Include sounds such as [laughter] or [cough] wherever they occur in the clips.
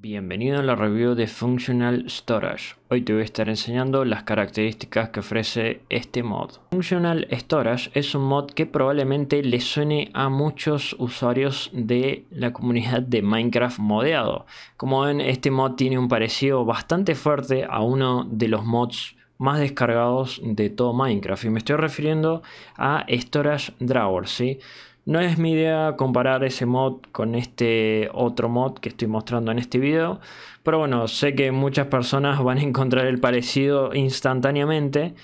Bienvenido a la review de Functional Storage. Hoy te voy a estar enseñando las características que ofrece este mod. Functional Storage es un mod que probablemente le suene a muchos usuarios de la comunidad de Minecraft modeado. Como ven, este mod tiene un parecido bastante fuerte a uno de los mods más descargados de todo Minecraft y me estoy refiriendo a Storage Drawer, ¿sí? No es mi idea comparar ese mod con este otro mod que estoy mostrando en este video, pero bueno, sé que muchas personas [laughs] van a encontrar el parecido instantáneamente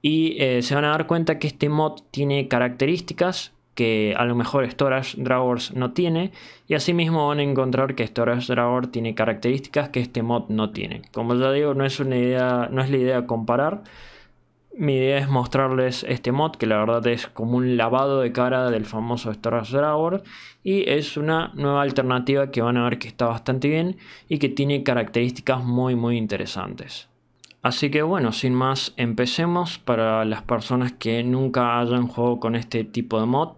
y eh, se van a dar cuenta que este mod tiene características que a lo mejor Storage Drawers no tiene y asimismo van a encontrar que Storage Drawer tiene características que este mod no tiene. Como ya digo, no es una idea, no es la idea comparar, mi idea es mostrarles este mod que la verdad es como un lavado de cara del famoso Storage Drawer y es una nueva alternativa que van a ver que está bastante bien y que tiene características muy muy interesantes. Así que bueno, sin más, empecemos para las personas que nunca hayan jugado con este tipo de mod.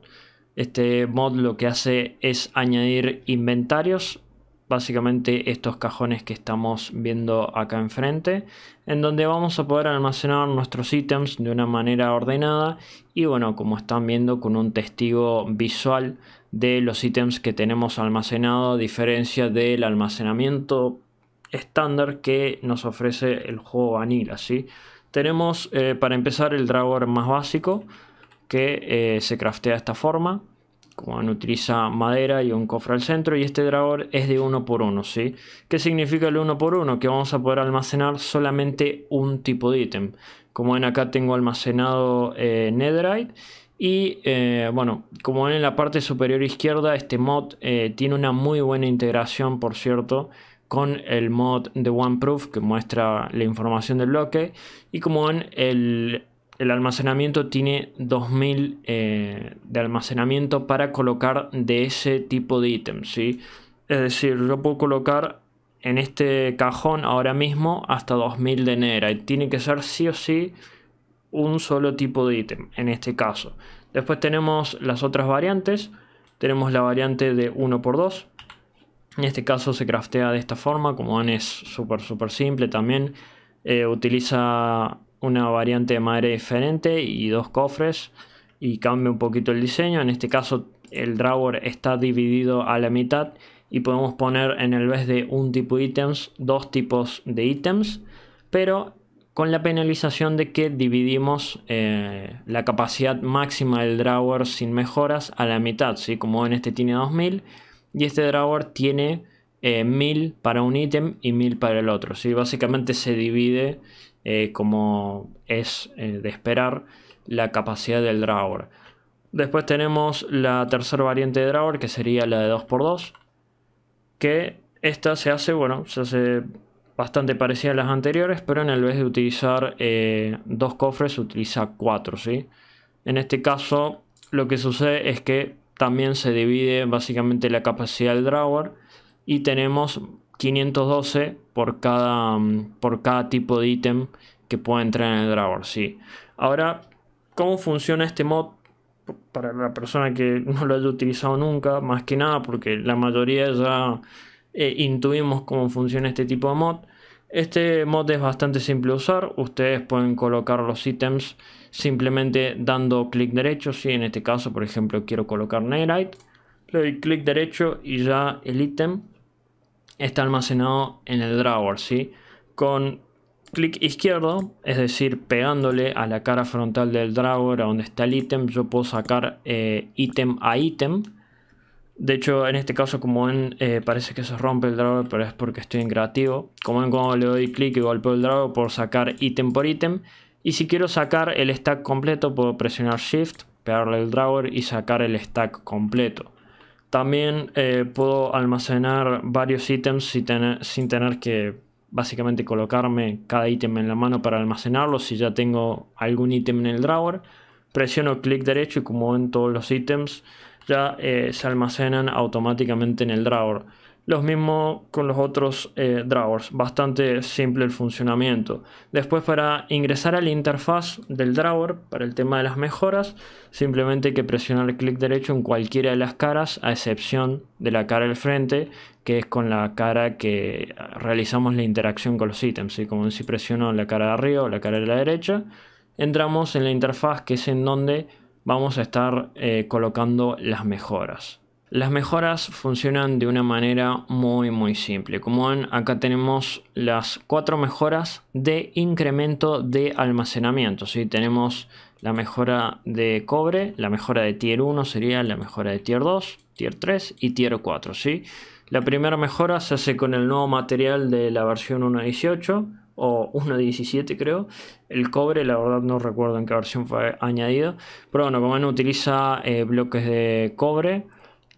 Este mod lo que hace es añadir inventarios básicamente estos cajones que estamos viendo acá enfrente en donde vamos a poder almacenar nuestros ítems de una manera ordenada y bueno como están viendo con un testigo visual de los ítems que tenemos almacenado a diferencia del almacenamiento estándar que nos ofrece el juego vanilla ¿sí? tenemos eh, para empezar el drawer más básico que eh, se craftea de esta forma como utiliza madera y un cofre al centro y este drawer es de uno por uno, ¿sí? ¿Qué significa el uno por uno? Que vamos a poder almacenar solamente un tipo de ítem. Como ven acá tengo almacenado eh, netherite y eh, bueno, como ven en la parte superior izquierda este mod eh, tiene una muy buena integración por cierto con el mod de OneProof que muestra la información del bloque y como ven el el almacenamiento tiene 2000 eh, de almacenamiento para colocar de ese tipo de ítem, ¿sí? Es decir, yo puedo colocar en este cajón ahora mismo hasta 2000 de Netherite. Tiene que ser sí o sí un solo tipo de ítem, en este caso. Después tenemos las otras variantes. Tenemos la variante de 1x2. En este caso se craftea de esta forma, como ven es súper súper simple también. Eh, utiliza una variante de madera diferente y dos cofres y cambia un poquito el diseño. En este caso el drawer está dividido a la mitad y podemos poner en el vez de un tipo de ítems dos tipos de ítems pero con la penalización de que dividimos eh, la capacidad máxima del drawer sin mejoras a la mitad, ¿sí? como en este tiene 2000 y este drawer tiene 1000 eh, para un ítem y 1000 para el otro, ¿sí? básicamente se divide eh, como es eh, de esperar la capacidad del drawer. Después tenemos la tercera variante de drawer que sería la de 2x2 que esta se hace, bueno, se hace bastante parecida a las anteriores, pero en vez de utilizar eh, dos cofres utiliza cuatro, ¿sí? En este caso lo que sucede es que también se divide básicamente la capacidad del drawer y tenemos 512 por cada, mm, por cada tipo de ítem que pueda entrar en el drawer. Sí. Ahora, ¿cómo funciona este mod? Para la persona que [laughs] no lo haya utilizado nunca, más que nada, porque la mayoría ya eh, intuimos cómo funciona este tipo de mod. Este mod es bastante simple de usar. Ustedes pueden colocar los ítems simplemente dando clic derecho. Si en este caso, por ejemplo, quiero colocar Netherite, le doy clic derecho y ya el ítem está almacenado en el drawer, ¿sí? Con clic izquierdo, es decir, pegándole a la cara frontal del drawer a donde está el ítem, yo puedo sacar eh, ítem a ítem. De hecho, en este caso, como ven, eh, parece que se rompe el drawer, pero es porque estoy en creativo. Como ven, cuando le doy clic y golpeo el drawer, puedo sacar ítem por ítem. Y si quiero sacar el stack completo, puedo presionar Shift, pegarle el drawer y sacar el stack completo. También eh, puedo almacenar varios ítems sin tener, sin tener que básicamente colocarme cada ítem en la mano para almacenarlo. Si ya tengo algún ítem en el drawer, presiono clic derecho y como ven todos los ítems ya eh, se almacenan automáticamente en el drawer. Los mismos con los otros eh, drawers, bastante simple el funcionamiento. Después para ingresar a la interfaz del drawer, para el tema de las mejoras, simplemente hay que presionar clic derecho en cualquiera de las caras, a excepción de la cara del frente, que es con la cara que realizamos la interacción con los ítems. Como si presiono la cara de arriba o la cara de la derecha, entramos en la interfaz que es en donde vamos a estar eh, colocando las mejoras. Las mejoras funcionan de una manera muy muy simple. Como ven, acá tenemos las cuatro mejoras de incremento de almacenamiento. ¿sí? Tenemos la mejora de cobre, la mejora de tier 1 sería la mejora de tier 2, tier 3 y tier 4. ¿sí? La primera mejora se hace con el nuevo material de la versión 1.18 o 1.17 creo. El cobre, la verdad no recuerdo en qué versión fue añadido. Pero bueno, como ven utiliza eh, bloques de cobre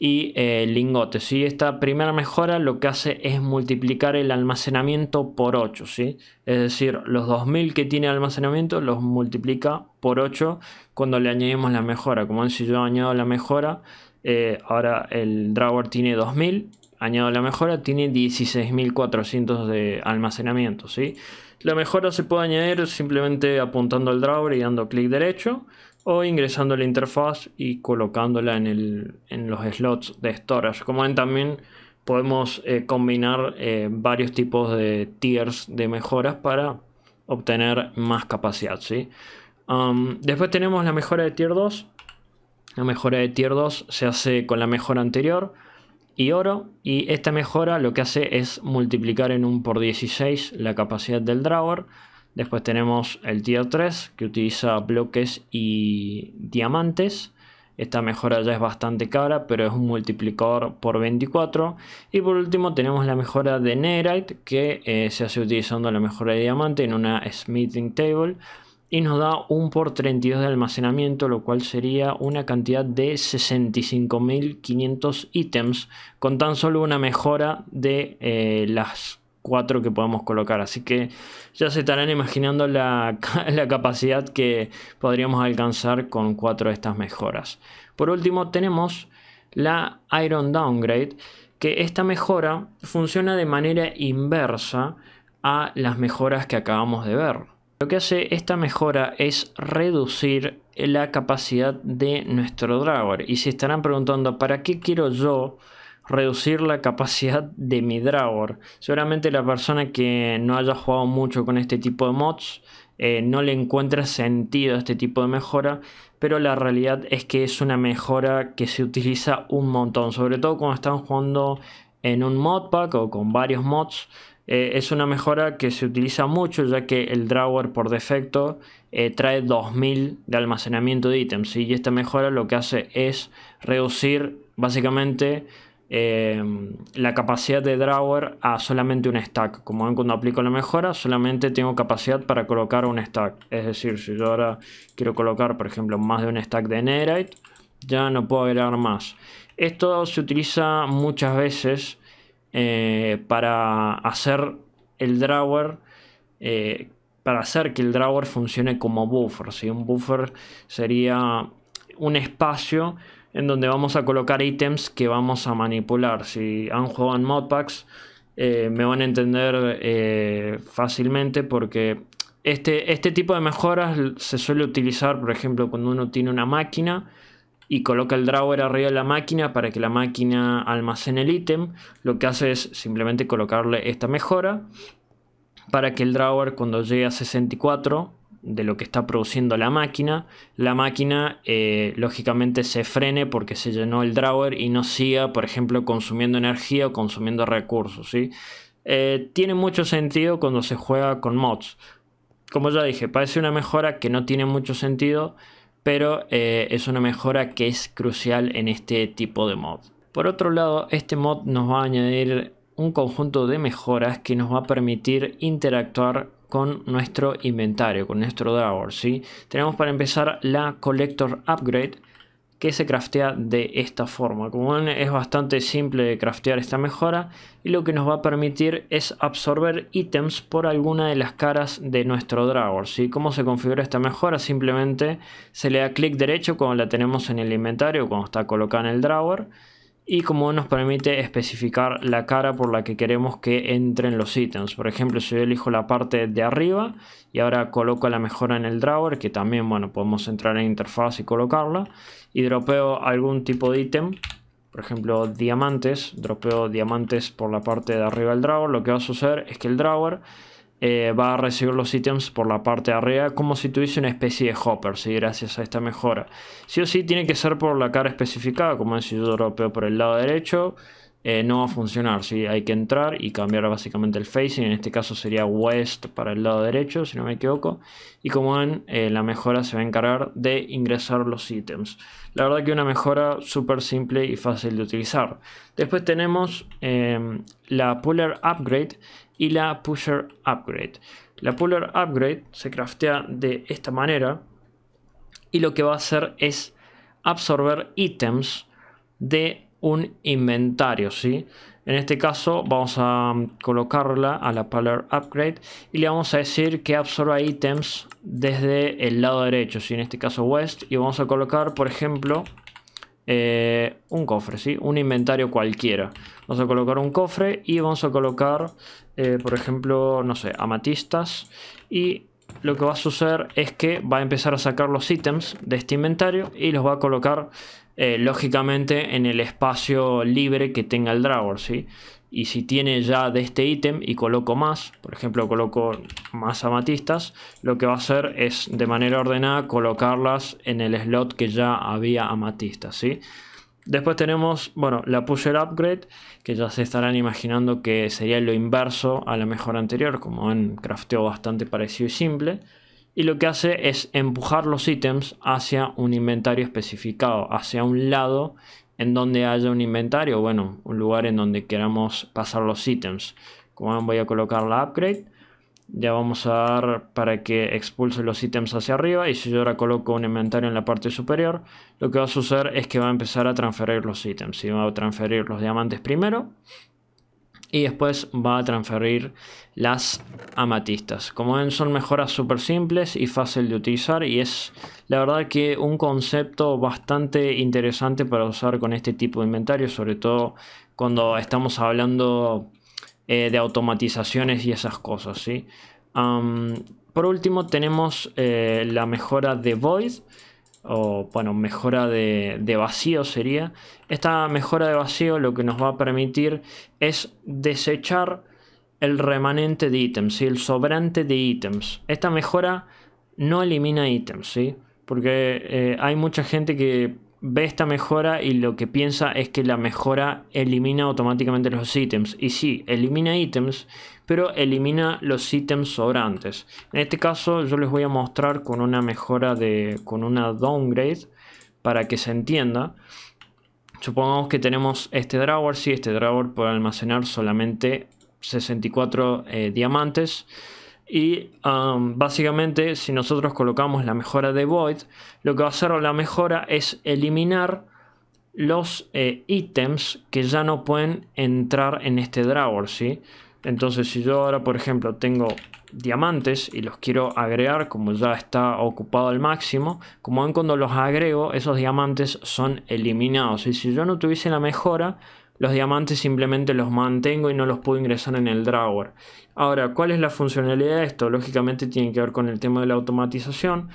y eh, lingotes. ¿sí? Esta primera mejora lo que hace es multiplicar el almacenamiento por 8. ¿sí? Es decir, los 2000 que tiene almacenamiento los multiplica por 8 cuando le añadimos la mejora. Como si yo añado la mejora, eh, ahora el drawer tiene 2000, añado la mejora, tiene 16400 de almacenamiento. ¿sí? La mejora se puede añadir simplemente apuntando al drawer y dando clic derecho o ingresando la interfaz y colocándola en, los slots de storage. Como ven también podemos eh, combinar eh, varios tipos de tiers de mejoras para obtener más capacidad. ¿sí? Después tenemos la mejora de tier 2. La mejora de tier 2 se hace con la mejora anterior y oro y esta mejora lo que hace es multiplicar en un por 16 la capacidad del drawer Después tenemos el tier 3 que utiliza bloques y diamantes. Esta mejora ya es bastante cara, pero es un multiplicador por 24. Y por último tenemos la mejora de Netherite, que eh, se hace utilizando la mejora de diamante en una smithing table. Y nos da un por 32 de almacenamiento, lo cual sería una cantidad de 65.500 ítems, con tan solo una mejora de eh, las cuatro que podemos colocar. Así que ya se estarán imaginando [laughs] la, capacidad que podríamos alcanzar con cuatro de estas mejoras. Por último tenemos la Iron Downgrade, que esta mejora funciona de manera inversa a las mejoras que acabamos de ver. Lo que hace esta mejora es reducir la capacidad de nuestro drawer. Y se estarán preguntando, ¿para qué quiero yo reducir la capacidad de mi drawer. Seguramente la persona que no haya jugado mucho con este tipo de mods eh, no le encuentra sentido a este tipo de mejora, pero la realidad es que es una mejora que se utiliza un montón, sobre todo cuando están jugando en un modpack o con varios mods. Eh, es una mejora que se utiliza mucho ya que el drawer por defecto eh, trae 2000 de almacenamiento de ítems y esta mejora lo que hace es reducir básicamente Em, la capacidad de drawer a solamente un stack. Como ven cuando aplico la mejora, solamente tengo capacidad para colocar un stack. Es decir, si yo ahora quiero colocar, por ejemplo, más de un stack de Netherite, ya no puedo agregar más. Esto se utiliza muchas veces eh, para hacer el drawer, eh, para hacer que el drawer funcione como buffer. Si Un buffer sería un espacio en donde vamos a colocar ítems que vamos a manipular. Si han jugado en modpacks, eh, me van a entender eh, fácilmente porque este, este tipo de mejoras se suele utilizar, por ejemplo, cuando uno tiene una máquina y coloca el drawer arriba de la máquina para que la máquina almacene el ítem. Lo que hace es simplemente colocarle esta mejora para que el drawer cuando llegue a 64 de lo que está produciendo la máquina, la máquina eh, lógicamente se frene porque se llenó el drawer y no siga, por ejemplo, consumiendo energía o consumiendo recursos. ¿sí? Eh, tiene mucho sentido cuando se juega con mods. Como ya dije, parece una mejora que no tiene mucho sentido, pero eh, es una mejora que es crucial en este tipo de mod. Por otro lado, este mod nos va a añadir un conjunto de mejoras que nos va a permitir interactuar con nuestro inventario, con nuestro drawer. ¿sí? Tenemos para empezar la Collector Upgrade que se craftea de esta forma. Como ven es bastante simple de craftear esta mejora y lo que nos va a permitir es absorber ítems por alguna de las caras de nuestro drawer. ¿sí? ¿Cómo se configura esta mejora? Simplemente se le da clic derecho cuando la tenemos en el inventario, cuando está colocada en el drawer y como nos permite especificar la cara por la que queremos que entren los ítems. Por ejemplo, si yo elijo la parte de arriba y ahora coloco la mejora en el drawer, que también bueno, podemos entrar en interfaz y colocarla, y dropeo algún tipo de ítem, por ejemplo diamantes, dropeo diamantes por la parte de arriba del drawer, lo que va a suceder es que el drawer eh, va a recibir los ítems por la parte de arriba como si tuviese una especie de hopper, ¿sí? gracias a esta mejora. Sí o sí tiene que ser por la cara especificada, como si yo dropeo por el lado derecho, eh, no va a funcionar, ¿sí? hay que entrar y cambiar básicamente el facing, en este caso sería west para el lado derecho, si no me equivoco, y como ven, eh, la mejora se va a encargar de ingresar los ítems. La verdad que una mejora súper simple y fácil de utilizar. Después tenemos la Puller Upgrade, y la Pusher Upgrade. La Puller Upgrade se craftea de esta manera y lo que va a hacer es absorber ítems de un inventario, ¿sí? En este caso vamos a colocarla a la Puller Upgrade y le vamos a decir que absorba ítems desde el lado derecho, ¿sí? En este caso West y vamos a colocar, por ejemplo, eh, un cofre, ¿sí? Un inventario cualquiera. Vamos a colocar un cofre y vamos a colocar, eh, por ejemplo, no sé, amatistas. Y lo que va a suceder es que va a empezar a sacar los ítems de este inventario y los va a colocar eh, lógicamente en el espacio libre que tenga el drawer, ¿sí? Y si tiene ya de este ítem y coloco más, por ejemplo coloco más amatistas, lo que va a hacer es de manera ordenada colocarlas en el slot que ya había amatistas, ¿sí? Después tenemos, bueno, la pusher upgrade, que ya se estarán imaginando que sería lo inverso a la mejora anterior, como en crafteo bastante parecido y simple. Y lo que hace es empujar los ítems hacia un inventario especificado, hacia un lado en donde haya un inventario, bueno, un lugar en donde queramos pasar los ítems. Como ven voy a colocar la upgrade. Ya vamos a dar para que expulse los ítems hacia arriba y si yo ahora coloco un inventario en la parte superior, lo que va a suceder es que va a empezar a transferir los ítems. y Va a transferir los diamantes primero y después va a transferir las amatistas. Como ven son mejoras súper simples y fácil de utilizar y es la verdad que un concepto bastante interesante para usar con este tipo de inventario, sobre todo cuando estamos hablando eh, de automatizaciones y esas cosas. ¿sí? por último tenemos eh, la mejora de Void o bueno, mejora de, vacío sería. Esta mejora de vacío lo que nos va a permitir es desechar el remanente de ítems, el sobrante de ítems. Esta mejora no elimina ítems, ¿sí? porque eh, hay mucha gente que ve esta mejora y lo que piensa es que la mejora elimina automáticamente los ítems. Y sí, elimina ítems, pero elimina los ítems sobrantes. En este caso yo les voy a mostrar con una mejora de con una downgrade para que se entienda. Supongamos que tenemos este drawer, sí, este drawer puede almacenar solamente 64 eh, diamantes. Y um, básicamente si nosotros colocamos la mejora de Void, lo que va a hacer la mejora es eliminar los eh, ítems que ya no pueden entrar en este drawer, ¿sí? Entonces si yo ahora por ejemplo tengo diamantes y los quiero agregar como ya está ocupado al máximo, como ven cuando los agrego esos diamantes son eliminados y si yo no tuviese la mejora los diamantes simplemente los mantengo y no los puedo ingresar en el drawer. Ahora, ¿cuál es la funcionalidad de esto? Lógicamente tiene que ver con el tema de la automatización.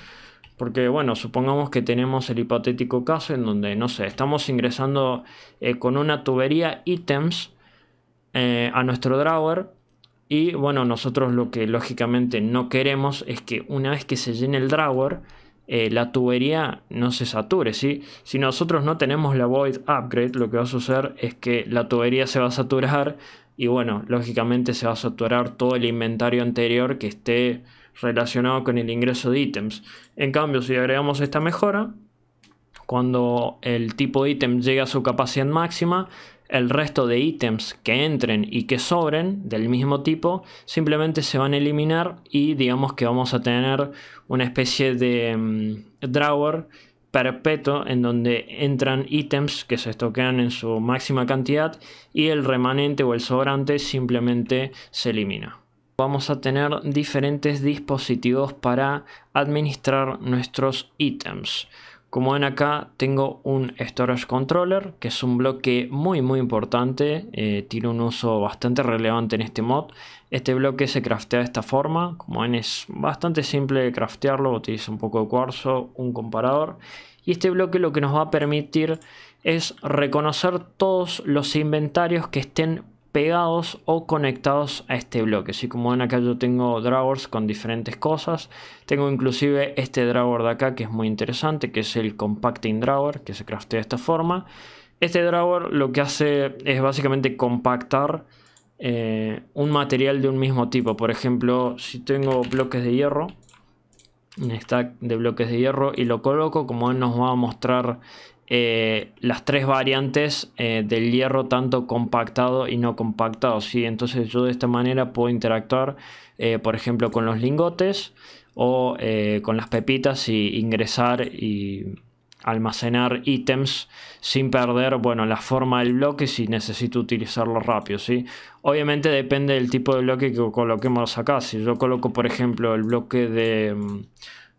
Porque, bueno, supongamos que tenemos el hipotético caso en donde, no sé, estamos ingresando eh, con una tubería ítems eh, a nuestro drawer. Y, bueno, nosotros lo que lógicamente no queremos es que una vez que se llene el drawer, eh, la tubería no se sature. ¿sí? Si nosotros no tenemos la Void Upgrade, lo que va a suceder es que la tubería se va a saturar y bueno, lógicamente se va a saturar todo el inventario anterior que esté relacionado con el ingreso de ítems. En cambio, si agregamos esta mejora, cuando el tipo de ítem llega a su capacidad máxima, el resto de ítems que entren y que sobren del mismo tipo simplemente se van a eliminar y digamos que vamos a tener una especie de mm, drawer perpetuo en donde entran ítems que se estoquean en su máxima cantidad y el remanente o el sobrante simplemente se elimina. Vamos a tener diferentes dispositivos para administrar nuestros ítems. Como ven acá tengo un Storage Controller que es un bloque muy muy importante, eh, tiene un uso bastante relevante en este mod. Este bloque se craftea de esta forma, como ven es bastante simple de craftearlo, utiliza un poco de cuarzo, un comparador. Y este bloque lo que nos va a permitir es reconocer todos los inventarios que estén pegados o conectados a este bloque. Así como ven acá yo tengo drawers con diferentes cosas. Tengo inclusive este drawer de acá que es muy interesante, que es el compacting drawer, que se craftea de esta forma. Este drawer lo que hace es básicamente compactar eh, un material de un mismo tipo. Por ejemplo, si tengo bloques de hierro, un stack de bloques de hierro y lo coloco, como él nos va a mostrar eh, las tres variantes eh, del hierro tanto compactado y no compactado ¿sí? entonces yo de esta manera puedo interactuar eh, por ejemplo con los lingotes o con las pepitas y ingresar y almacenar ítems sin perder bueno la forma del bloque si necesito utilizarlo rápido ¿sí? obviamente depende del tipo de bloque que coloquemos acá si yo coloco por ejemplo el bloque de mm,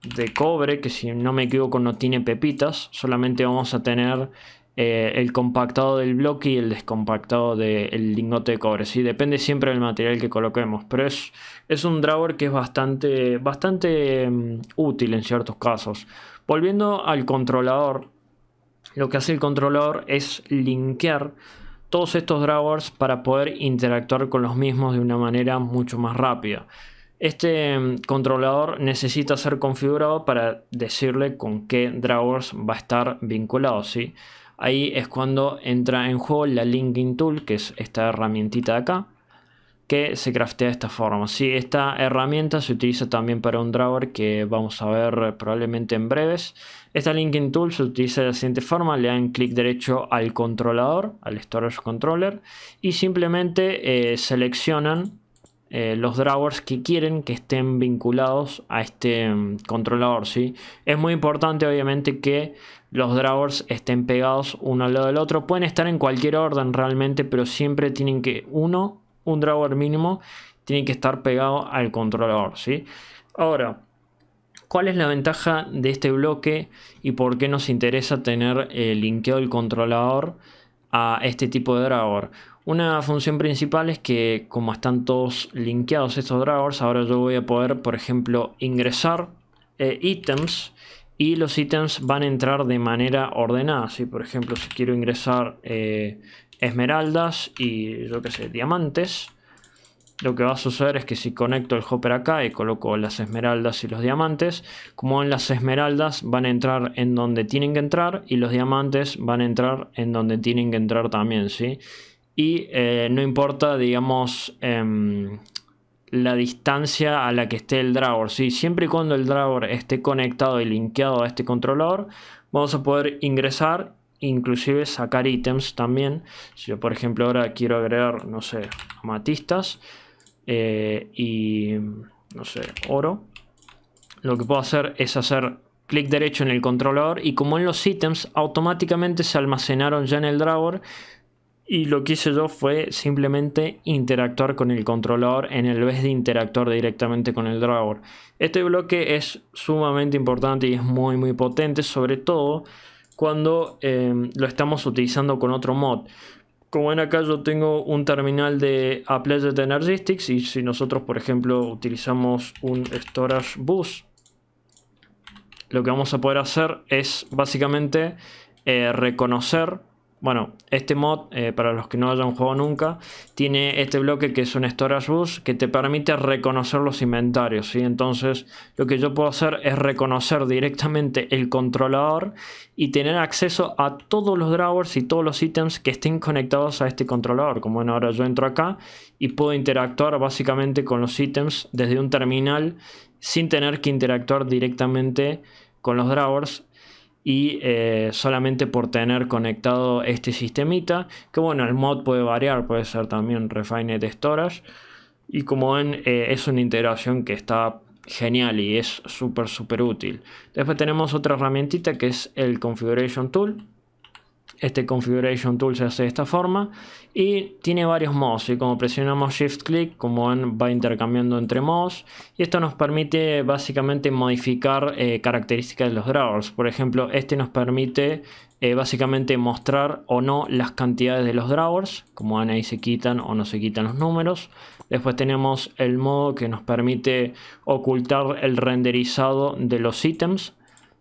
de cobre, que si no me equivoco no tiene pepitas, solamente vamos a tener eh, el compactado del bloque y el descompactado del lingote de cobre. ¿sí? Depende siempre del material que coloquemos, pero es, es un drawer que es bastante, bastante mm, útil en ciertos casos. Volviendo al controlador, lo que hace el controlador es linkear todos estos drawers para poder interactuar con los mismos de una manera mucho más rápida. Este mm, controlador necesita ser configurado para decirle con qué drawers va a estar vinculado. ¿sí? Ahí es cuando entra en juego la linking tool, que es esta herramientita de acá, que se craftea de esta forma. ¿sí? Esta herramienta se utiliza también para un drawer que vamos a ver probablemente en breves. Esta linking tool se utiliza de la siguiente forma, le dan clic derecho al controlador, al storage controller, y simplemente eh, seleccionan eh, los drawers que quieren que estén vinculados a este mm, controlador. ¿sí? Es muy importante obviamente que los drawers estén pegados uno al lado del otro. Pueden estar en cualquier orden realmente, pero siempre tienen que uno, un drawer mínimo, tiene que estar pegado al controlador. ¿sí? Ahora, ¿cuál es la ventaja de este bloque y por qué nos interesa tener eh, linkeado el controlador a este tipo de drawer? Una función principal es que como están todos linkeados estos drawers, ahora yo voy a poder, por ejemplo, ingresar eh, ítems y los ítems van a entrar de manera ordenada. Si por ejemplo, si quiero ingresar eh, esmeraldas y yo que sé, diamantes, lo que va a suceder es que si conecto el hopper acá y coloco las esmeraldas y los diamantes, como en las esmeraldas van a entrar en donde tienen que entrar y los diamantes van a entrar en donde tienen que entrar también, ¿sí? Y eh, no importa, digamos, em, la distancia a la que esté el drawer. ¿sí? Siempre y cuando el drawer esté conectado y linkeado a este controlador, vamos a poder ingresar, inclusive sacar ítems también. Si yo, por ejemplo, ahora quiero agregar, no sé, amatistas eh, y, no sé, oro, lo que puedo hacer es hacer clic derecho en el controlador y como en los ítems automáticamente se almacenaron ya en el drawer, y lo que hice yo fue simplemente interactuar con el controlador en el vez de interactuar directamente con el drawer. Este bloque es sumamente importante y es muy muy potente, sobre todo cuando em, lo estamos utilizando con otro mod. Como en acá yo tengo un terminal de Applet Energistics y si nosotros por ejemplo utilizamos un Storage Bus, lo que vamos a poder hacer es básicamente eh, reconocer bueno, este mod, eh, para los que no hayan jugado nunca, tiene este bloque que es un Storage Bus que te permite reconocer los inventarios. ¿sí? Entonces, lo que yo puedo hacer es reconocer directamente el controlador y tener acceso a todos los drawers y todos los ítems que estén conectados a este controlador. Como bueno, ahora yo entro acá y puedo interactuar básicamente con los ítems desde un terminal sin tener que interactuar directamente con los drawers y eh, solamente por tener conectado este sistemita que bueno el mod puede variar puede ser también refined storage y como ven eh, es una integración que está genial y es súper súper útil. Después tenemos otra herramientita que es el configuration tool este configuration tool se hace de esta forma y tiene varios modos y como presionamos shift click como ven va intercambiando entre modos y esto nos permite básicamente modificar eh, características de los drawers. Por ejemplo este nos permite eh, básicamente mostrar o no las cantidades de los drawers como ven ahí se quitan o no se quitan los números. Después tenemos el modo que nos permite ocultar el renderizado de los ítems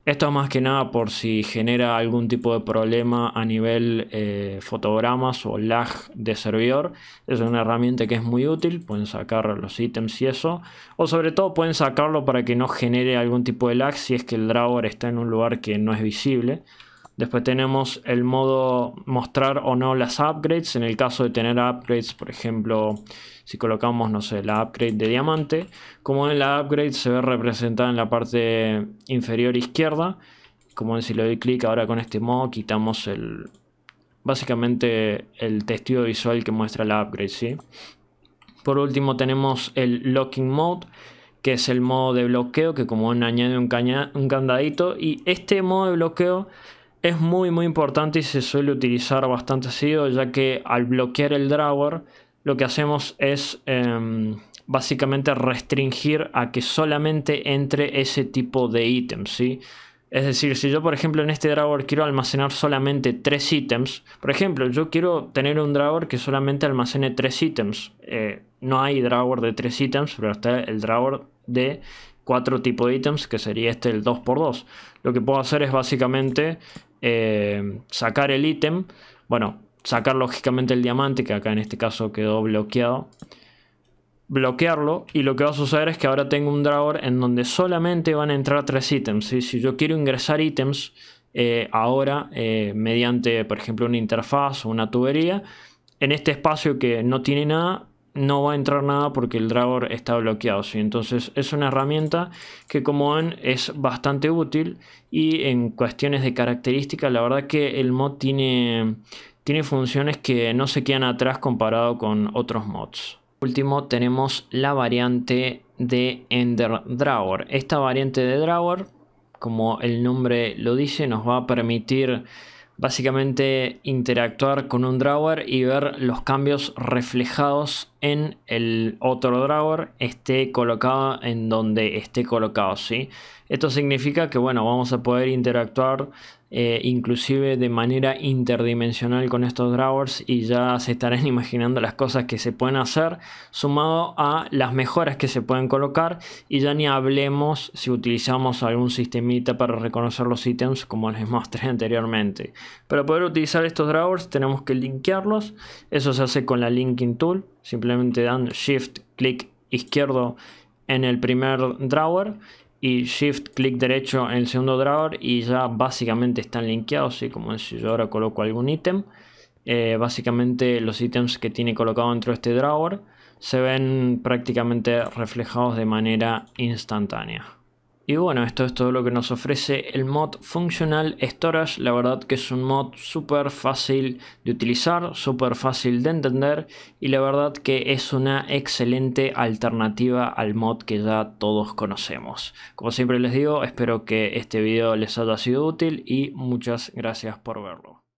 esto más que nada por si genera algún tipo de problema a nivel eh, fotogramas o lag de servidor. Es una herramienta que es muy útil, pueden sacar los ítems y eso. O sobre todo pueden sacarlo para que no genere algún tipo de lag si es que el drawer está en un lugar que no es visible. Después tenemos el modo mostrar o no las upgrades. En el caso de tener upgrades, por ejemplo, si colocamos, no sé, la upgrade de diamante, como en la upgrade se ve representada en la parte inferior izquierda. Como si le doy clic ahora con este modo, quitamos el básicamente el testigo visual que muestra la upgrade, ¿sí? Por último tenemos el locking mode, que es el modo de bloqueo, que como ven añade un, un candadito. Y este modo de bloqueo es muy muy importante y se suele utilizar bastante seguido ya que al bloquear el drawer lo que hacemos es em, básicamente restringir a que solamente entre ese tipo de ítems, ¿sí? Es decir, si yo por ejemplo en este drawer quiero almacenar solamente tres ítems, por ejemplo, yo quiero tener un drawer que solamente almacene tres ítems. Eh, no hay drawer de tres ítems, pero está el drawer de cuatro tipos de ítems, que sería este el 2x2. Lo que puedo hacer es básicamente eh, sacar el ítem, bueno, sacar lógicamente el diamante, que acá en este caso quedó bloqueado, bloquearlo y lo que va a suceder es que ahora tengo un drawer en donde solamente van a entrar tres ítems. Si yo quiero ingresar ítems eh, ahora eh, mediante, por ejemplo, una interfaz o una tubería, en este espacio que no tiene nada, no va a entrar nada porque el drawer está bloqueado. ¿sí? Entonces es una herramienta que como ven es bastante útil y en cuestiones de características la verdad que el mod tiene, tiene funciones que no se quedan atrás comparado con otros mods. Último tenemos la variante de Ender Drawer. Esta variante de Drawer, como el nombre lo dice, nos va a permitir básicamente interactuar con un drawer y ver los cambios reflejados en el otro drawer esté colocado en donde esté colocado ¿sí? esto significa que bueno vamos a poder interactuar eh, inclusive de manera interdimensional con estos drawers y ya se estarán [laughs] imaginando las cosas que se pueden hacer sumado a las mejoras que se pueden colocar. Y ya ni hablemos si utilizamos algún sistemita para reconocer los ítems como les [laughs] mostré anteriormente. Para poder utilizar estos drawers tenemos que linkearlos. Eso se hace con la linking tool simplemente dan shift clic izquierdo en el primer drawer y shift clic derecho en el segundo drawer y ya básicamente están linkeados ¿sí? como si yo ahora coloco algún ítem eh, básicamente los ítems que tiene colocado dentro de este drawer se ven prácticamente reflejados de manera instantánea y bueno, esto es todo lo que nos ofrece el mod Functional Storage. La verdad que es un mod súper fácil de utilizar, súper fácil de entender y la verdad que es una excelente alternativa al mod que ya todos conocemos. Como siempre les digo, espero que este video les haya sido útil y muchas gracias por verlo.